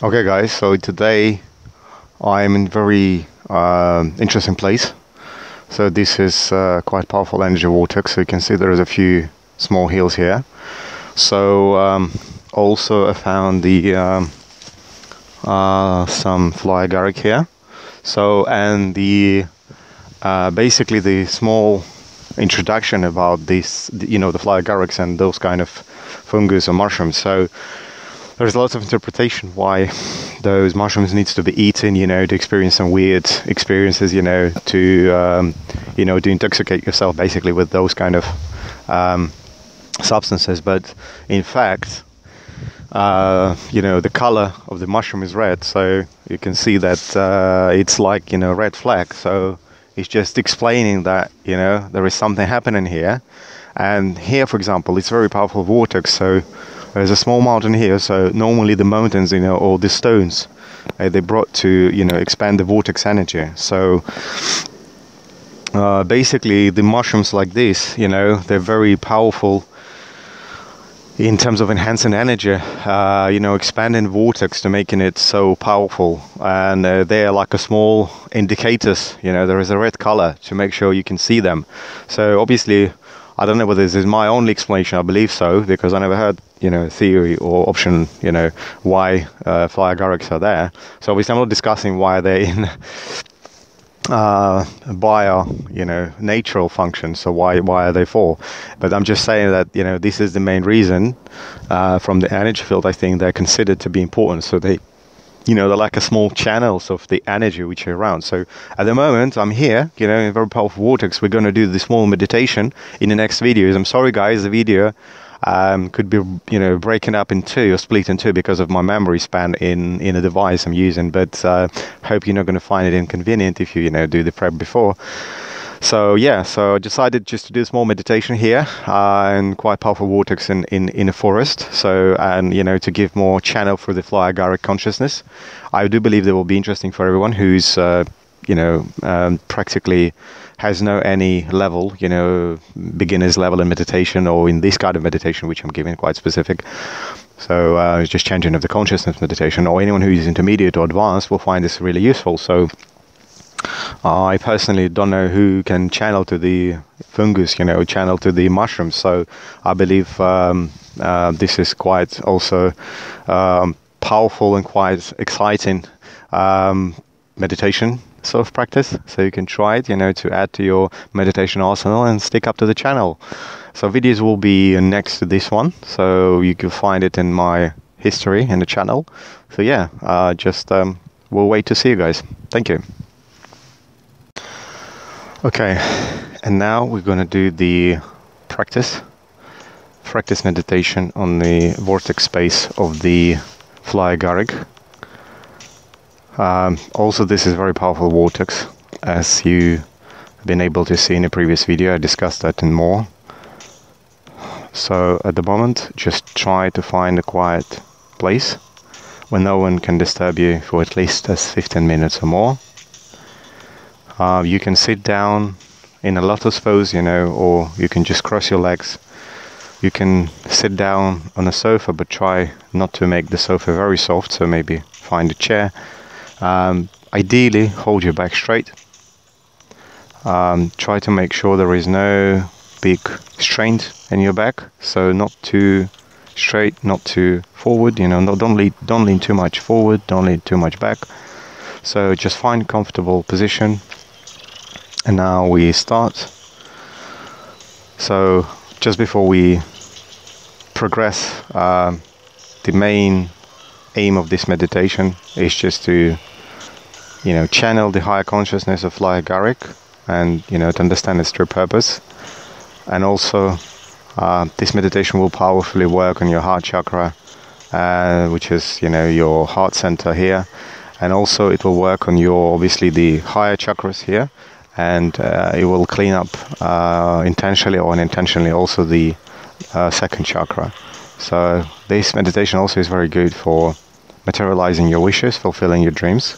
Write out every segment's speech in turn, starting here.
Okay guys, so today I'm in very uh, interesting place. So this is uh, quite powerful energy vortex. So you can see there is a few small hills here. So um, also I found the um, uh, some fly agaric here. So and the uh, basically the small introduction about this, you know, the fly agarics and those kind of fungus or mushrooms. So there's lots of interpretation why those mushrooms needs to be eaten, you know, to experience some weird experiences, you know, to um, you know to intoxicate yourself basically with those kind of um, substances. But in fact, uh, you know, the color of the mushroom is red, so you can see that uh, it's like you know red flag. So it's just explaining that you know there is something happening here, and here, for example, it's very powerful vortex. So there's a small mountain here, so normally the mountains, you know, or the stones, uh, they brought to, you know, expand the vortex energy. So uh, basically, the mushrooms like this, you know, they're very powerful in terms of enhancing energy, uh, you know, expanding vortex to making it so powerful. And uh, they're like a small indicators, you know, there is a red color to make sure you can see them. So obviously, I don't know whether this is my only explanation. I believe so because I never heard, you know, theory or option, you know, why uh, fly agarics are there. So obviously, I'm not discussing why they're in uh, bio, you know, natural functions. So why why are they for? But I'm just saying that you know this is the main reason uh, from the energy field. I think they're considered to be important. So they you know, they're like a small channels of the energy which are around. So at the moment, I'm here, you know, in very powerful vortex. We're going to do the small meditation in the next videos. I'm sorry, guys, the video um, could be, you know, breaking up in two or split in two because of my memory span in in a device I'm using. But uh, hope you're not going to find it inconvenient if you, you know, do the prep before. So yeah, so I decided just to do a small meditation here uh, and quite powerful vortex in, in, in a forest. So and you know to give more channel for the fly agaric consciousness. I do believe that will be interesting for everyone who's uh, you know um, practically has no any level, you know, beginners level in meditation or in this kind of meditation, which I'm giving quite specific. So uh, it's just changing of the consciousness meditation, or anyone who is intermediate or advanced will find this really useful. So I personally don't know who can channel to the fungus, you know, channel to the mushrooms. So I believe um, uh, this is quite also um, powerful and quite exciting um, meditation sort of practice. So you can try it, you know, to add to your meditation arsenal and stick up to the channel. So videos will be next to this one, so you can find it in my history in the channel. So yeah, uh, just um, we'll wait to see you guys. Thank you. Okay, and now we're going to do the practice, practice meditation on the vortex space of the fly agaric. Um, also, this is very powerful vortex, as you have been able to see in a previous video. I discussed that in more. So at the moment, just try to find a quiet place where no one can disturb you for at least 15 minutes or more uh, you can sit down in a lotus pose, you know, or you can just cross your legs. You can sit down on a sofa, but try not to make the sofa very soft. So maybe find a chair. Um, ideally, hold your back straight. Um, try to make sure there is no big strain in your back. So not too straight, not too forward. You know, no, don't lean, don't lean too much forward. Don't lean too much back. So just find comfortable position and now we start. So just before we progress uh, the main aim of this meditation is just to you know channel the higher consciousness of fly agaric and you know to understand its true purpose. And also uh, this meditation will powerfully work on your heart chakra uh, which is you know your heart center here. And also it will work on your obviously the higher chakras here and uh, it will clean up uh, intentionally or unintentionally also the uh, second chakra. So this meditation also is very good for materializing your wishes, fulfilling your dreams.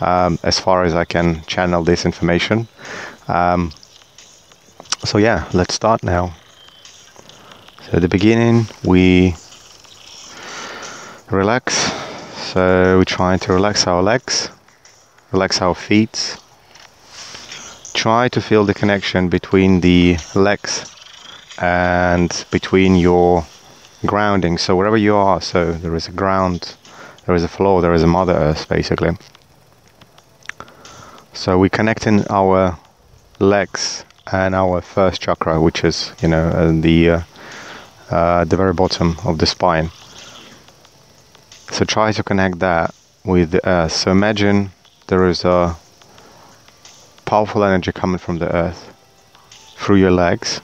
Um, as far as I can channel this information. Um, so yeah, let's start now. So at the beginning we relax, So we're trying to relax our legs, relax our feet. Try to feel the connection between the legs and between your grounding. So wherever you are, so there is a ground, there is a floor, there is a Mother Earth basically. So we're connecting our legs and our first chakra, which is you know uh, the uh, uh, the very bottom of the spine. So try to connect that with the earth. So imagine there is a powerful energy coming from the earth through your legs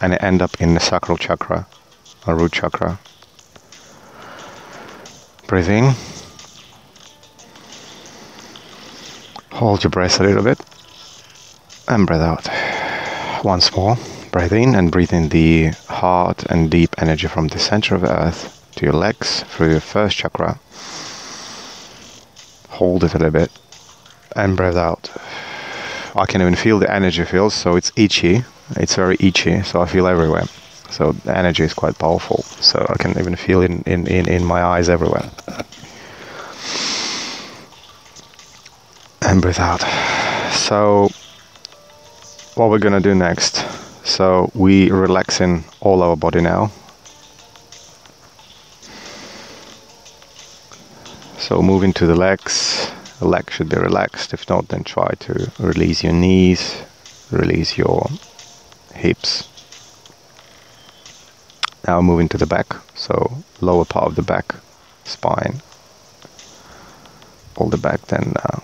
and it end up in the sacral chakra or root chakra. Breathe in. Hold your breath a little bit and breathe out. Once more, breathe in and breathe in the hard and deep energy from the center of the earth to your legs through your first chakra. Hold it a little bit and breathe out. I can even feel the energy feels, so it's itchy. It's very itchy, so I feel everywhere. So the energy is quite powerful. So I can even feel in, in, in, in my eyes everywhere. And breathe out. So what we're gonna do next. So we relaxing all our body now. So moving to the legs, the leg should be relaxed. If not, then try to release your knees, release your hips. Now moving to the back, so lower part of the back, spine, all the back, then uh,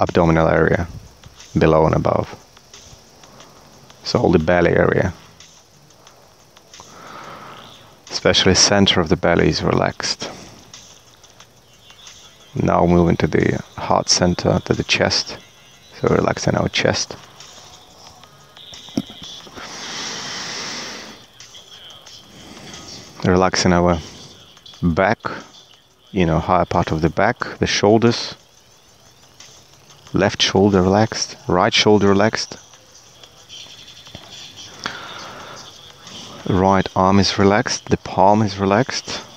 abdominal area, below and above. So all the belly area, especially center of the belly is relaxed. Now moving to the heart center, to the chest. So relaxing our chest. Relaxing our back, you know, higher part of the back, the shoulders. Left shoulder relaxed, right shoulder relaxed. Right arm is relaxed, the palm is relaxed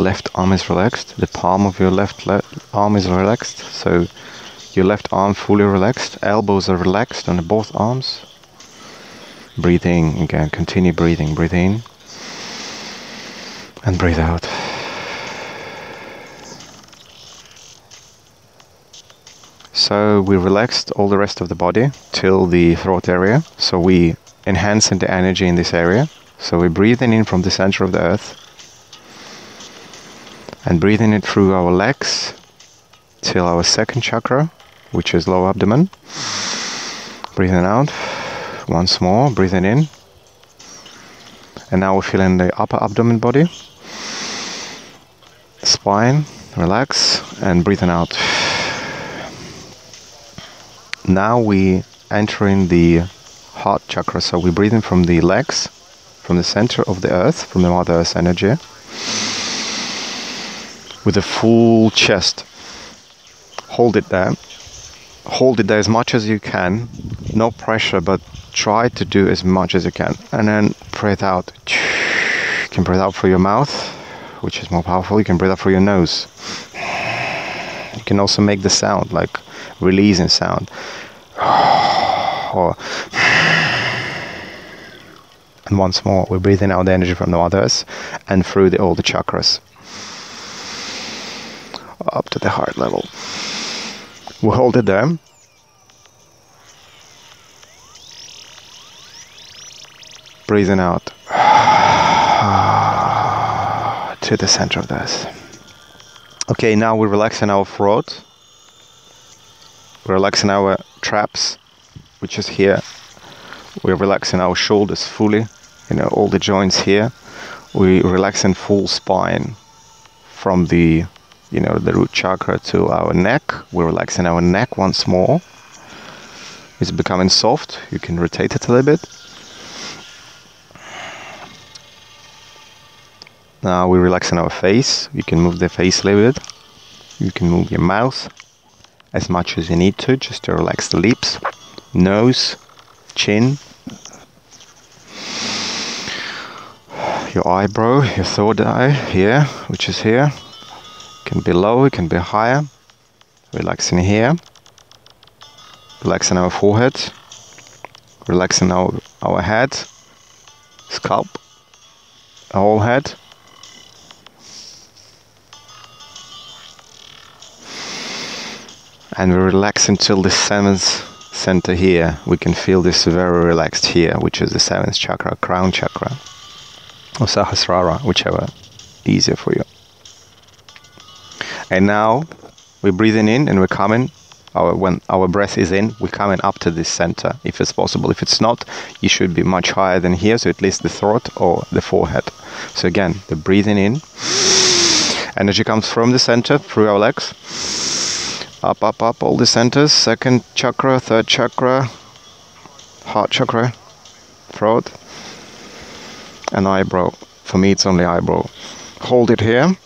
left arm is relaxed, the palm of your left le arm is relaxed, so your left arm fully relaxed, elbows are relaxed on both arms. Breathing again, continue breathing, breathe in and breathe out. So we relaxed all the rest of the body till the throat area. So we enhancing the energy in this area. So we're breathing in from the center of the earth and breathing it through our legs till our second chakra, which is low abdomen. Breathing out once more, breathing in. And now we're feeling the upper abdomen body, spine, relax, and breathing out. Now we entering the heart chakra, so we're breathing from the legs, from the center of the earth, from the Mother Earth energy with a full chest. Hold it there. Hold it there as much as you can. No pressure, but try to do as much as you can. And then breathe out. You can breathe out through your mouth, which is more powerful. You can breathe out through your nose. You can also make the sound, like releasing sound. or and once more, we're breathing out the energy from the others and through the, all the chakras up to the heart level. We hold it there. Breathing out to the center of this. Okay, now we're relaxing our throat. We're relaxing our traps, which is here. We're relaxing our shoulders fully, you know, all the joints here. We're relaxing full spine from the you know, the root chakra to our neck. We're relaxing our neck once more. It's becoming soft. You can rotate it a little bit. Now we're relaxing our face. You can move the face a little bit. You can move your mouth as much as you need to, just to relax the lips, nose, chin. your eyebrow, your third eye here, which is here. Can be low, it can be higher. Relaxing here. Relaxing our forehead. Relaxing our, our head, scalp, our whole head. And we relax until the seventh center here. We can feel this very relaxed here, which is the seventh chakra, crown chakra or Sahasrara, whichever easier for you. And now we're breathing in and we're coming. Our, when our breath is in, we're coming up to this center if it's possible. If it's not, you should be much higher than here, so at least the throat or the forehead. So again, the breathing in, energy comes from the center through our legs, up, up, up, all the centers. Second chakra, third chakra, heart chakra, throat, and eyebrow. For me, it's only eyebrow. Hold it here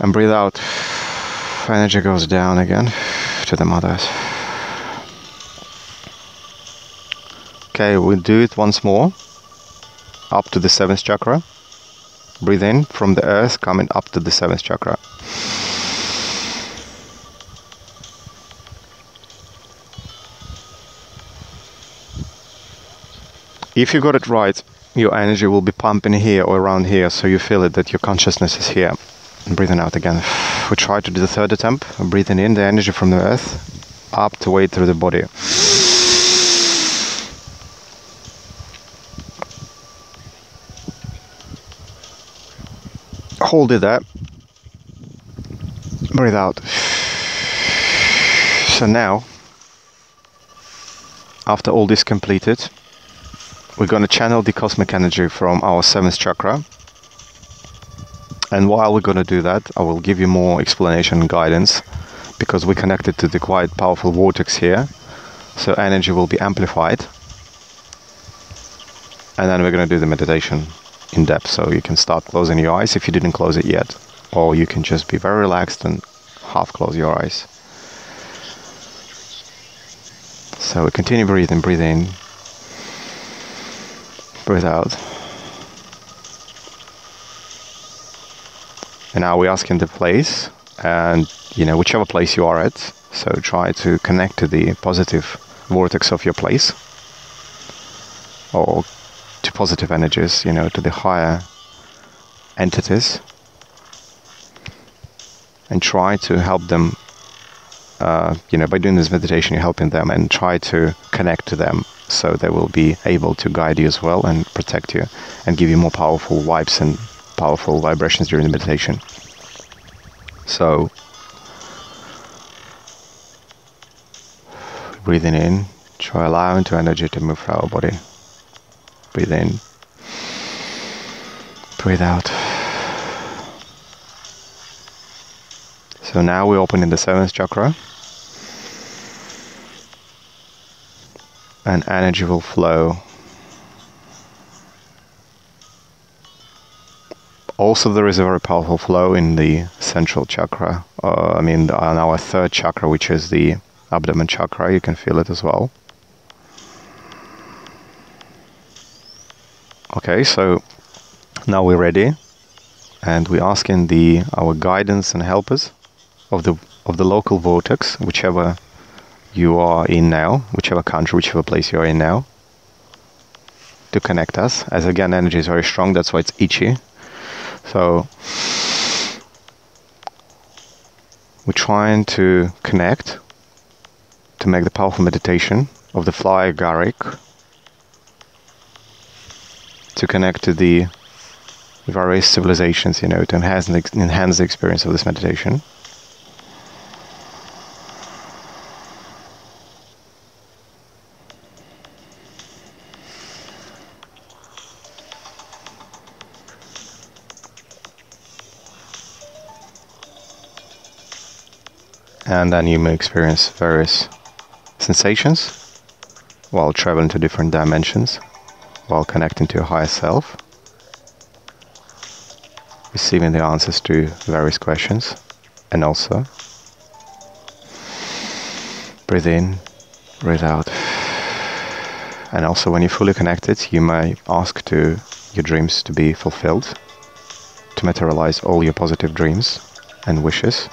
and breathe out. Energy goes down again to the mothers. Okay, we'll do it once more. Up to the seventh chakra. Breathe in from the earth, coming up to the seventh chakra. If you got it right, your energy will be pumping here or around here, so you feel it that your consciousness is here. And breathing out again. We try to do the third attempt, breathing in the energy from the earth up to way through the body. Hold it there. Breathe out. So now, after all this completed, we're going to channel the cosmic energy from our seventh chakra. And while we're going to do that, I will give you more explanation and guidance because we're connected to the quite powerful vortex here. So energy will be amplified. And then we're going to do the meditation in depth. So you can start closing your eyes if you didn't close it yet. Or you can just be very relaxed and half close your eyes. So we continue breathing, breathe in, breathe out. And now we ask in the place, and you know, whichever place you are at, so try to connect to the positive vortex of your place or to positive energies, you know, to the higher entities and try to help them. Uh, you know, by doing this meditation, you're helping them and try to connect to them so they will be able to guide you as well and protect you and give you more powerful vibes and powerful vibrations during the meditation. So, breathing in, try allowing to energy to move through our body. Breathe in, breathe out. So now we open in the seventh chakra. and energy will flow. Also, there is a very powerful flow in the central chakra. Uh, I mean, on our third chakra, which is the abdomen chakra, you can feel it as well. Okay, so now we're ready, and we're asking the our guidance and helpers of the of the local vortex, whichever you are in now, whichever country, whichever place you are in now, to connect us. As again, energy is very strong, that's why it's itchy. So we're trying to connect to make the powerful meditation of the fly agaric to connect to the various civilizations, you know, to enhance, enhance the experience of this meditation. And then you may experience various sensations while traveling to different dimensions, while connecting to your higher self, receiving the answers to various questions, and also breathe in, breathe out. And also, when you're fully connected, you may ask to your dreams to be fulfilled, to materialize all your positive dreams and wishes.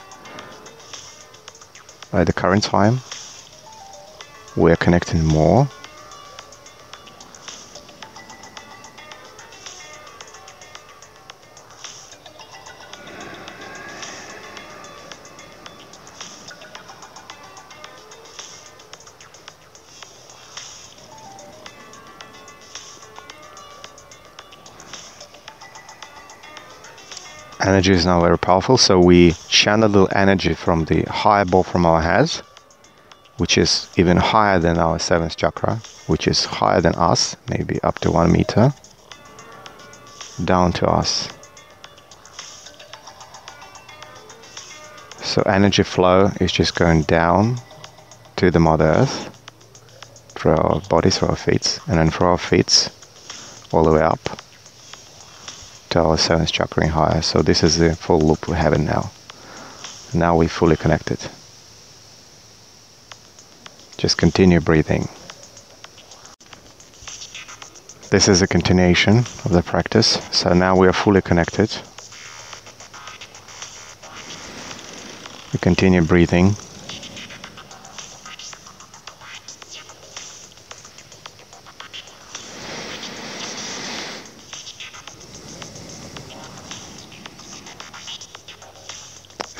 At the current time, we're connecting more energy is now very powerful so we channel the energy from the high ball from our heads which is even higher than our seventh chakra which is higher than us maybe up to one meter down to us. So energy flow is just going down to the mother earth through our bodies through our feet and then through our feet all the way up to our seventh chakra in higher. So this is the full loop we're having now. Now we're fully connected. Just continue breathing. This is a continuation of the practice. So now we are fully connected. We continue breathing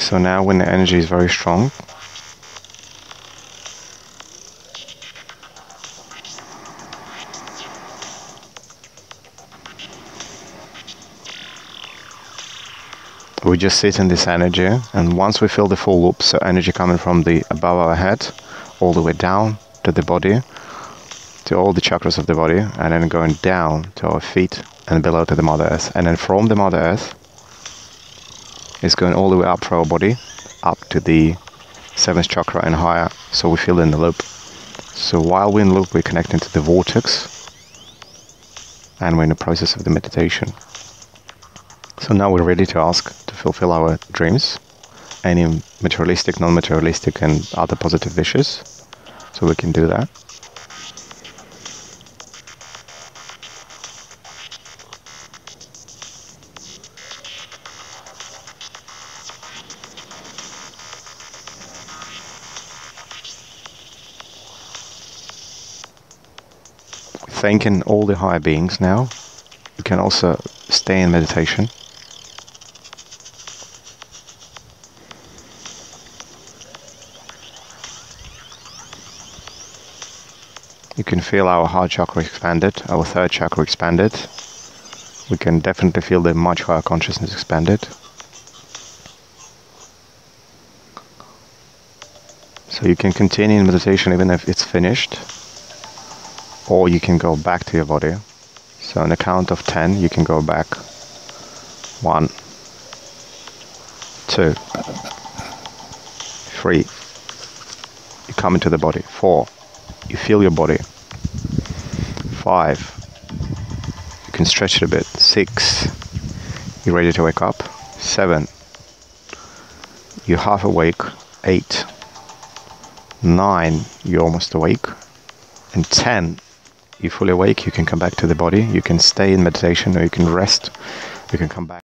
So now when the energy is very strong, we just sit in this energy and once we feel the full loop, so energy coming from the above our head all the way down to the body, to all the chakras of the body and then going down to our feet and below to the Mother Earth. And then from the Mother Earth, it's going all the way up through our body, up to the seventh chakra and higher, so we feel in the loop. So while we're in the loop, we're connecting to the vortex, and we're in the process of the meditation. So now we're ready to ask to fulfill our dreams, any materialistic, non-materialistic, and other positive wishes. So we can do that. Thanking all the higher beings now. You can also stay in meditation. You can feel our heart chakra expanded, our third chakra expanded. We can definitely feel the much higher consciousness expanded. So you can continue in meditation even if it's finished or you can go back to your body. So on the count of 10, you can go back. One, two, three. You come into the body. Four, you feel your body. Five, you can stretch it a bit. Six, you're ready to wake up. Seven, you're half awake. Eight, nine, you're almost awake. And 10, you're fully awake, you can come back to the body, you can stay in meditation or you can rest, you can come back.